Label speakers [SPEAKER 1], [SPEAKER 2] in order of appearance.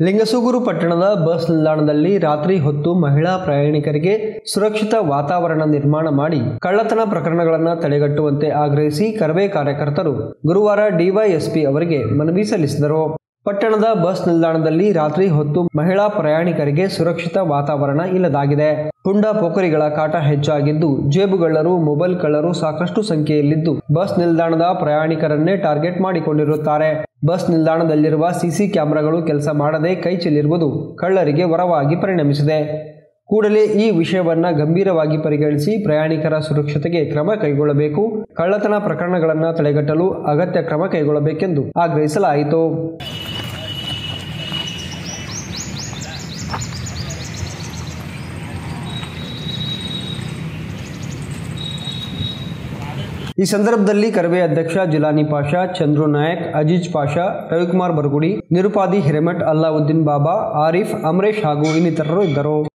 [SPEAKER 1] ಲಿಂಗಸೂಗೂರು ಪಟ್ಟಣದ ಬಸ್ ನಿಲ್ದಾಣದಲ್ಲಿ ರಾತ್ರಿ ಹೊತ್ತು ಮಹಿಳಾ ಪ್ರಯಾಣಿಕರಿಗೆ ಸುರಕ್ಷಿತ ವಾತಾವರಣ ನಿರ್ಮಾಣ ಮಾಡಿ ಕಳ್ಳತನ ಪ್ರಕರಣಗಳನ್ನು ತಡೆಗಟ್ಟುವಂತೆ ಆಗ್ರಹಿಸಿ ಕರವೇ ಕಾರ್ಯಕರ್ತರು ಗುರುವಾರ ಡಿವೈಎಸ್ಪಿ ಅವರಿಗೆ ಮನವಿ ಸಲ್ಲಿಸಿದರು. ಪಟ್ಟಣದ ಬಸ್ ನಿಲ್ದಾಣದಲ್ಲಿ ರಾತ್ರಿ ಹೊತ್ತು ಮಹಿಳಾ ಪ್ರಯಾಣಿಕರಿಗೆ ಸುರಕ್ಷಿತ ವಾತಾವರಣ ಇಲ್ಲದಾಗಿದೆ. ಪುಂಡ ಪೋಖರಿಗಳ ಕಾಟ ಹೆಚ್ಚಾಗಿದ್ದು ಜೇಬುಗಳ್ಳರು, ಮೊಬೈಲ್ ಕಳ್ಳರು ಸಾಕಷ್ಟು ಸಂಖ್ಯೆಯಲ್ಲಿದ್ದು ಬಸ್ ನಿಲ್ದಾಣದ ಪ್ರಯಾಣಿಕರನ್ನೇ ಟಾರ್ಗೆಟ್ ಮಾಡಿಕೊಂಡಿರುತ್ತಾರೆ. ಬಸ್ ನಿಲ್ದಾಣದಲ್ಲಿರುವ ಸಿಸಿ ಕ್ಯಾಮೆರಾಗಳು ಕೆಲಸ ಮಾಡದೆ ಕೈ ಚೆಲ್ಲಿರುವುದು ಕಳ್ಳರಿಗೆ ವರವಾಗಿ ಪರಿಣಮಿಸಿದೆ. ಕೂಡಲೇ ಈ ವಿಷಯವನ್ನ ಗಂಭೀರವಾಗಿ ಪರಿಗಣಿಸಿ ಪ್ರಯಾಣಿಕರ ಸುರಕ್ಷತೆಗೆ ಕ್ರಮ ಕೈಗೊಳ್ಳಬೇಕು. ಕಳ್ಳತನ ಪ್ರಕರಣಗಳನ್ನು ತಡೆಗಟ್ಟಲು ಅಗತ್ಯ ಕ್ರಮ ಕೈಗೊಳ್ಳಬೇಕೆಂದು ಆಗ್ರಹಿಸಲಾಯಿತು. ಈ ಸಂದರ್ಭದಲ್ಲಿ ಕರವೇ ಅಧ್ಯಕ್ಷ ಜಿಲಾನಿ ಪಾಷಾ, ಚಂದ್ರು ನಾಯಕ್, ಅಜೀಜ್ ಪಾಷಾ, ರವಿಕುಮಾರ್ ಬರಗುಡಿ, ನಿರುಪಾದಿ ಹಿರೇಮಠ್, ಅಲ್ಲಾವುದ್ದೀನ್ ಬಾಬಾ, ಆರಿಫ್, ಅಮರೇಶ್ ಹಾಗೂ ಇನ್ನಿತರರು ಇದ್ದರು.